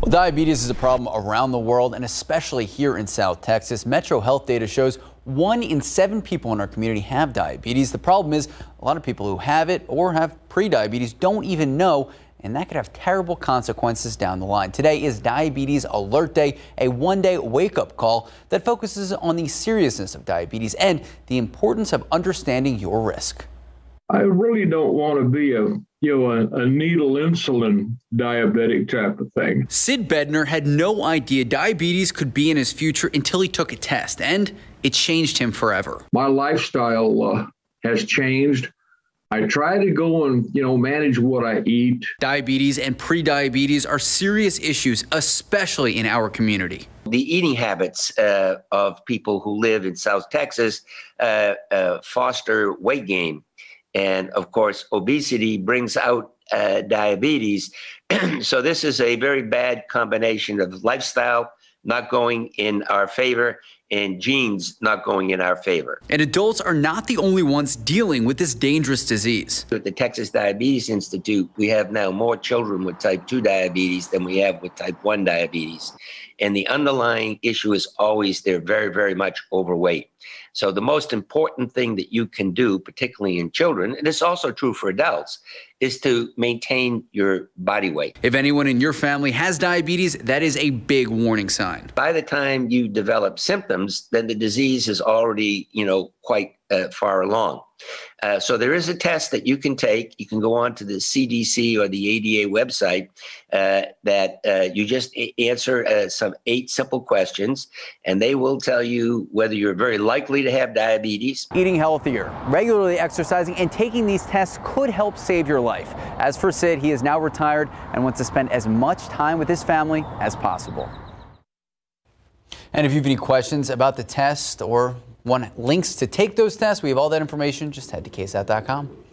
Well, diabetes is a problem around the world and especially here in South Texas. Metro Health data shows one in seven people in our community have diabetes. The problem is a lot of people who have it or have prediabetes don't even know and that could have terrible consequences down the line. Today is Diabetes Alert Day, a one-day wake-up call that focuses on the seriousness of diabetes and the importance of understanding your risk. I really don't want to be a you know a, a, needle insulin diabetic type of thing. Sid Bednar had no idea diabetes could be in his future until he took a test, and it changed him forever. My lifestyle uh, has changed. I try to go and you know manage what I eat. Diabetes and prediabetes are serious issues, especially in our community. The eating habits uh, of people who live in South Texas uh, uh foster weight gain and of course, obesity brings out uh, diabetes. so, this is a very bad combination of lifestyle not going in our favor and genes not going in our favor. And adults are not the only ones dealing with this dangerous disease. At the Texas Diabetes Institute, we have now more children with type 2 diabetes than we have with type 1 diabetes. And the underlying issue is always they're very, very much overweight. So, the most important thing that you can do, particularly in children, and it's also true for adults, is to maintain your body weight. If anyone in your family has diabetes, that is a big warning sign. By the time you develop symptoms, then the disease is already, you know, quite uh, far along. Uh, so there is a test that you can take. You can go on to the CDC or the ADA website uh, that uh, you just answer uh, some eight simple questions, and they will tell you whether you're very likely to have diabetes. Eating healthier, regularly exercising, and taking these tests could help save your life. As for Sid, he is now retired and wants to spend as much time with his family as possible. And if you have any questions about the test or want links to take those tests, we have all that information. Just head to ksat.com.